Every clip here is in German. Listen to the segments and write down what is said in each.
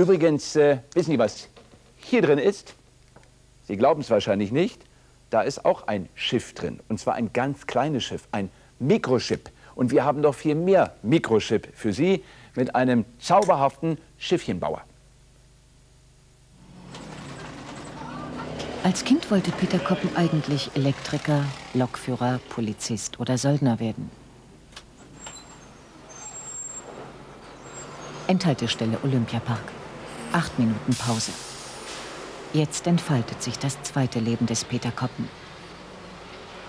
Übrigens, äh, wissen Sie, was hier drin ist? Sie glauben es wahrscheinlich nicht. Da ist auch ein Schiff drin. Und zwar ein ganz kleines Schiff, ein Mikrochip. Und wir haben noch viel mehr Mikrochip für Sie mit einem zauberhaften Schiffchenbauer. Als Kind wollte Peter Koppen eigentlich Elektriker, Lokführer, Polizist oder Söldner werden. Endhaltestelle Olympiapark. Acht Minuten Pause. Jetzt entfaltet sich das zweite Leben des Peter Koppen.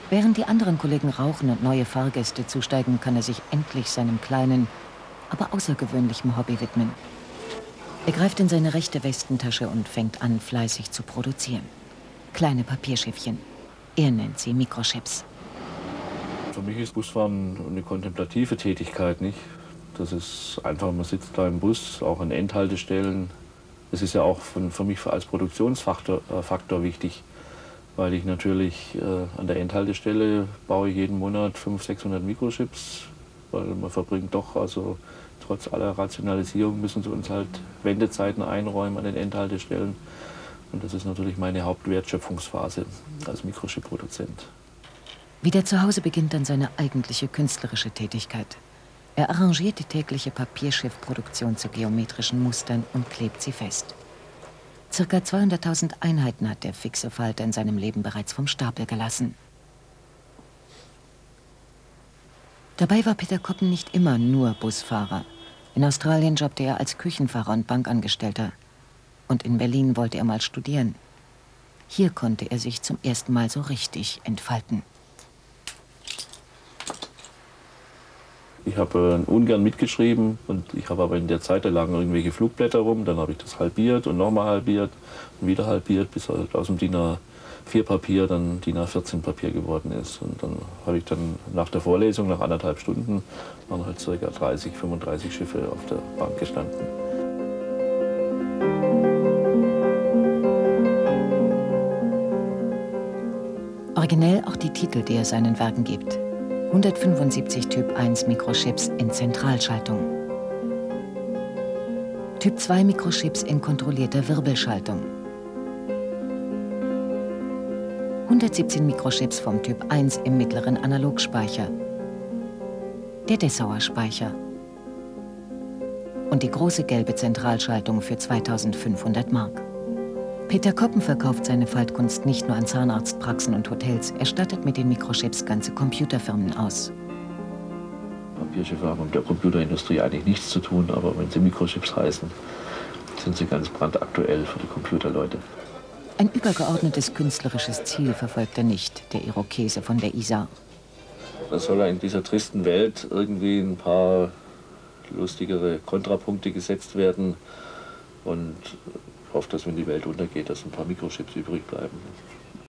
Während die anderen Kollegen rauchen und neue Fahrgäste zusteigen, kann er sich endlich seinem kleinen, aber außergewöhnlichen Hobby widmen. Er greift in seine rechte Westentasche und fängt an, fleißig zu produzieren. Kleine Papierschiffchen. Er nennt sie Mikrochips. Für mich ist Busfahren eine kontemplative Tätigkeit, nicht? Das ist einfach, man sitzt da im Bus, auch an Endhaltestellen. Das ist ja auch von, für mich als Produktionsfaktor äh, wichtig, weil ich natürlich äh, an der Endhaltestelle baue ich jeden Monat 500, 600 Mikrochips, weil man verbringt doch, also trotz aller Rationalisierung müssen sie uns halt Wendezeiten einräumen an den Endhaltestellen. Und das ist natürlich meine Hauptwertschöpfungsphase als Mikrochip-Produzent. Wieder zu Hause beginnt dann seine eigentliche künstlerische Tätigkeit. Er arrangiert die tägliche Papierschiffproduktion zu geometrischen Mustern und klebt sie fest. Circa 200.000 Einheiten hat der fixe Falter in seinem Leben bereits vom Stapel gelassen. Dabei war Peter Koppen nicht immer nur Busfahrer. In Australien jobbte er als Küchenfahrer und Bankangestellter und in Berlin wollte er mal studieren. Hier konnte er sich zum ersten Mal so richtig entfalten. Ich habe äh, ungern mitgeschrieben und ich habe aber in der Zeit, da lagen irgendwelche Flugblätter rum, dann habe ich das halbiert und nochmal halbiert und wieder halbiert, bis halt aus dem DIN A4 Papier dann DIN A14 Papier geworden ist. Und dann habe ich dann nach der Vorlesung, nach anderthalb Stunden, waren halt ca. 30, 35 Schiffe auf der Bank gestanden. Originell auch die Titel, die er seinen Werken gibt. 175 Typ 1 Mikrochips in Zentralschaltung. Typ 2 Mikrochips in kontrollierter Wirbelschaltung. 117 Mikrochips vom Typ 1 im mittleren Analogspeicher. Der Dessauer Speicher. Und die große gelbe Zentralschaltung für 2500 Mark. Peter Koppen verkauft seine Faltkunst nicht nur an Zahnarztpraxen und Hotels, er stattet mit den Mikrochips ganze Computerfirmen aus. Papierschiffe haben mit der Computerindustrie eigentlich nichts zu tun, aber wenn sie Mikrochips heißen, sind sie ganz brandaktuell für die Computerleute. Ein übergeordnetes künstlerisches Ziel verfolgt er nicht, der Irokese von der Isar. Es soll in dieser tristen Welt irgendwie ein paar lustigere Kontrapunkte gesetzt werden und hoffe, dass wenn die Welt untergeht, dass ein paar Mikrochips übrig bleiben.